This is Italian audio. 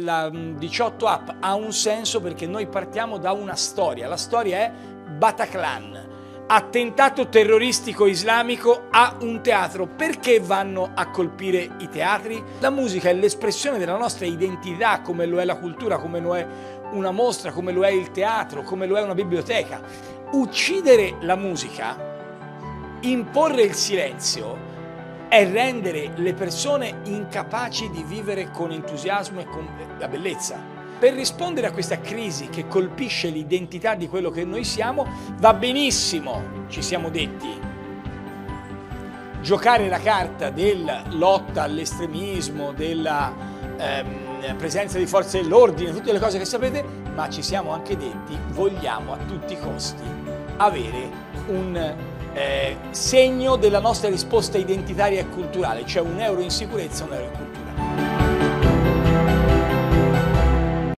La 18 App ha un senso perché noi partiamo da una storia. La storia è Bataclan, attentato terroristico islamico a un teatro. Perché vanno a colpire i teatri? La musica è l'espressione della nostra identità, come lo è la cultura, come lo è una mostra, come lo è il teatro, come lo è una biblioteca. Uccidere la musica, imporre il silenzio, è rendere le persone incapaci di vivere con entusiasmo e con la bellezza. Per rispondere a questa crisi che colpisce l'identità di quello che noi siamo, va benissimo, ci siamo detti, giocare la carta della lotta all'estremismo, della ehm, presenza di forze dell'ordine, tutte le cose che sapete, ma ci siamo anche detti, vogliamo a tutti i costi avere un eh, segno della nostra risposta identitaria e culturale, cioè un euro in sicurezza, un euro in cultura.